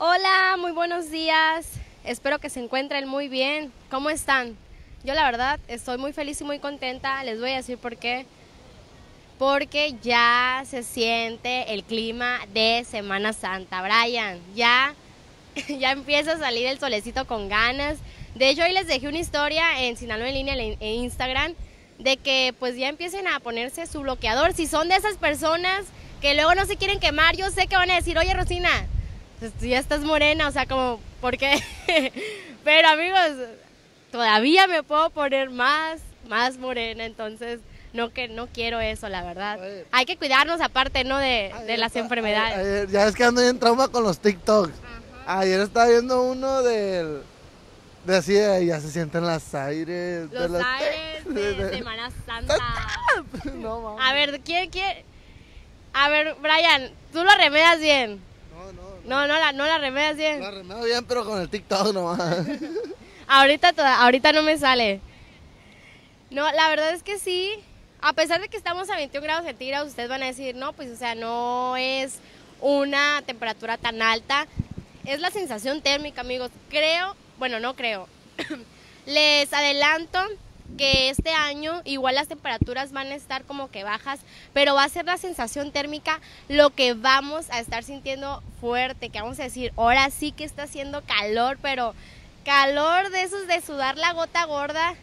Hola, muy buenos días. Espero que se encuentren muy bien. ¿Cómo están? Yo la verdad estoy muy feliz y muy contenta. Les voy a decir por qué. Porque ya se siente el clima de Semana Santa, Brian. Ya, ya empieza a salir el solecito con ganas. De hecho, hoy les dejé una historia en Sinaloa en línea en Instagram de que pues ya empiecen a ponerse su bloqueador. Si son de esas personas que luego no se quieren quemar, yo sé que van a decir, oye Rosina, pues, ya estás morena, o sea, como, ¿por qué? Pero amigos, todavía me puedo poner más, más morena, entonces no que no quiero eso, la verdad. Hay que cuidarnos aparte, ¿no? De, las enfermedades. ya es que ando en trauma con los TikToks. Ayer estaba viendo uno del... De así, ya se sienten las aires. Los aires de, Semana Santa. no, A ver, ¿quién quiere? A ver, Brian, tú lo remedias bien. No, no la, no la remedias bien. La remedio bien, pero con el TikTok nomás. ahorita, ahorita no me sale. No, la verdad es que sí. A pesar de que estamos a 21 grados centígrados, ustedes van a decir, no, pues, o sea, no es una temperatura tan alta. Es la sensación térmica, amigos. Creo, bueno, no creo. Les adelanto que este año igual las temperaturas van a estar como que bajas, pero va a ser la sensación térmica lo que vamos a estar sintiendo fuerte, que vamos a decir, ahora sí que está haciendo calor, pero calor de esos de sudar la gota gorda.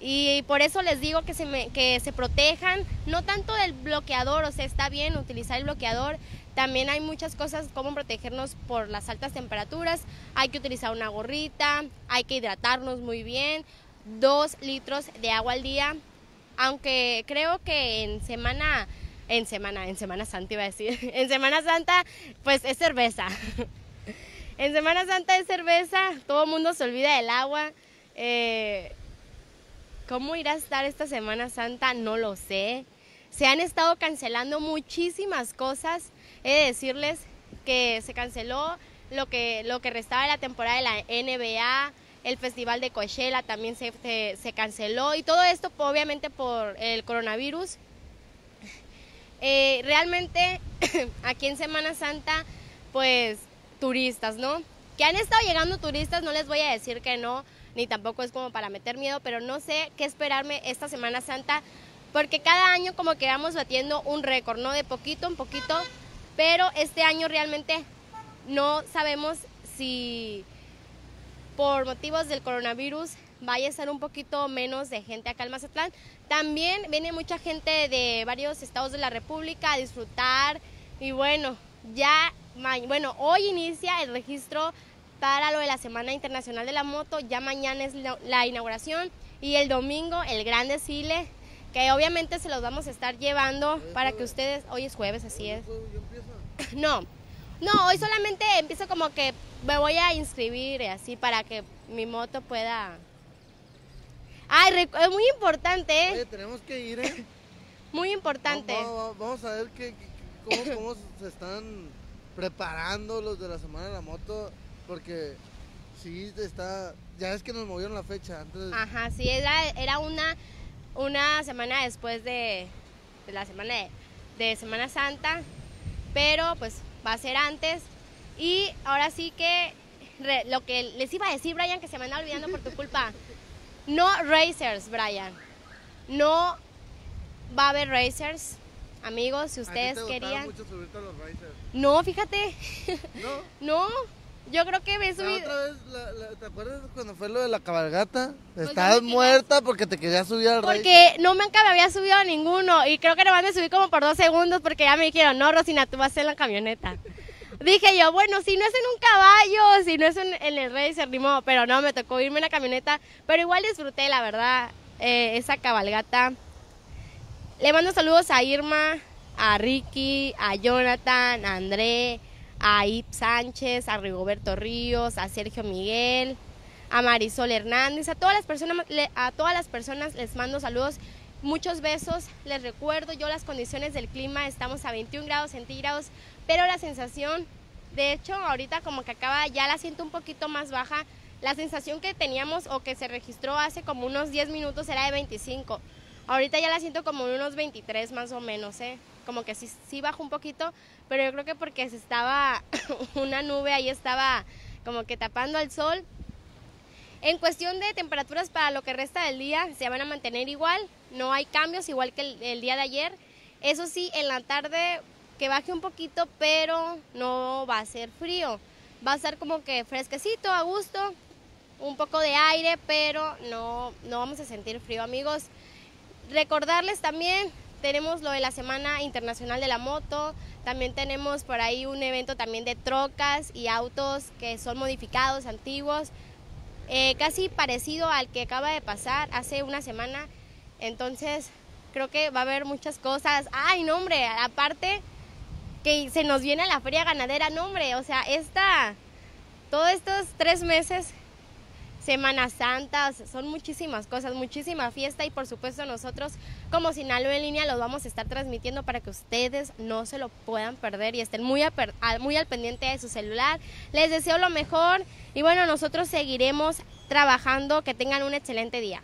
Y por eso les digo que se, me, que se protejan, no tanto del bloqueador, o sea, está bien utilizar el bloqueador, también hay muchas cosas como protegernos por las altas temperaturas. Hay que utilizar una gorrita, hay que hidratarnos muy bien, dos litros de agua al día, aunque creo que en semana, en semana, en Semana Santa iba a decir, en Semana Santa pues es cerveza. en Semana Santa es cerveza, todo el mundo se olvida del agua. Eh, ¿Cómo irá a estar esta Semana Santa? No lo sé. Se han estado cancelando muchísimas cosas. He de decirles que se canceló lo que, lo que restaba de la temporada de la NBA, el festival de Coachella también se, se, canceló y todo esto obviamente por el coronavirus. Eh, realmente aquí en Semana Santa, pues turistas, ¿no? Que han estado llegando turistas, no les voy a decir que no, ni tampoco es como para meter miedo, pero no sé qué esperarme esta Semana Santa, porque cada año como que vamos batiendo un récord, ¿no? De poquito en poquito, pero este año realmente no sabemos si por motivos del coronavirus vaya a estar un poquito menos de gente acá en Mazatlán. También viene mucha gente de varios estados de la República a disfrutar y bueno, ya, bueno, hoy inicia el registro para lo de la Semana Internacional de la Moto, ya mañana es la, inauguración y el domingo el gran desfile que obviamente se los vamos a estar llevando para que ustedes, hoy es jueves, así es. No, no, hoy solamente empiezo como que me voy a inscribir así para que mi moto pueda... Ay, es muy importante, ¿eh? Oye, tenemos que ir, ¿eh? muy importante. Vamos, a ver qué, cómo, se están preparando los de la Semana de la Moto, porque sí está... Ya es que nos movieron la fecha antes. Ajá, sí, era, era una, una semana después de, la semana de Semana Santa, pero pues va a ser antes. Y ahora sí que lo que les iba a decir, Brian, que se me anda olvidando por tu culpa. No racers, Brian. No va a haber racers. Amigos, si ustedes querían. Mucho subirte a los racers? No, fíjate. ¿No? no. Yo creo que me he subido. otra vez, ¿te acuerdas cuando fue lo de la cabalgata? Pues Estabas muerta porque te querías subir al Porque no me había subido a ninguno. Y creo que nomás me subí como por dos segundos porque ya me dijeron, no, Rosina, tú vas en la camioneta. Dije yo, bueno, si no es en un caballo, si no es en, el racer, ni modo. Pero no, me tocó irme en la camioneta. Pero igual disfruté, la verdad, eh, esa cabalgata. Le mando saludos a Irma, a Ricky, a Jonathan, a André a Ip Sánchez, a Rigoberto Ríos, a Sergio Miguel, a Marisol Hernández, a todas las personas, a todas las personas les mando saludos, muchos besos, les recuerdo yo las condiciones del clima, estamos a 21 grados centígrados, pero la sensación, de hecho ahorita como que acaba, ya la siento un poquito más baja, la sensación que teníamos o que se registró hace como unos 10 minutos era de 25, ahorita ya la siento como unos 23 más o menos, ¿eh? como que sí, sí bajó un poquito, pero yo creo que porque estaba una nube ahí estaba como que tapando al sol. En cuestión de temperaturas para lo que resta del día, se van a mantener igual, no hay cambios, igual que el, día de ayer. Eso sí, en la tarde que baje un poquito, pero no va a ser frío. Va a estar como que fresquecito, a gusto, un poco de aire, pero no, no vamos a sentir frío, amigos. Recordarles también, tenemos lo de la Semana Internacional de la Moto, también tenemos por ahí un evento también de trocas y autos que son modificados, antiguos, eh, casi parecido al que acaba de pasar hace una semana. Entonces, creo que va a haber muchas cosas. Ay, no, hombre, aparte que se nos viene la feria ganadera, no, hombre, o sea, esta, todos estos tres meses Semana Santa, son muchísimas cosas, muchísima fiesta y por supuesto nosotros como Sinaloa en línea los vamos a estar transmitiendo para que ustedes no se lo puedan perder y estén muy, muy al pendiente de su celular. Les deseo lo mejor y bueno, nosotros seguiremos trabajando, que tengan un excelente día.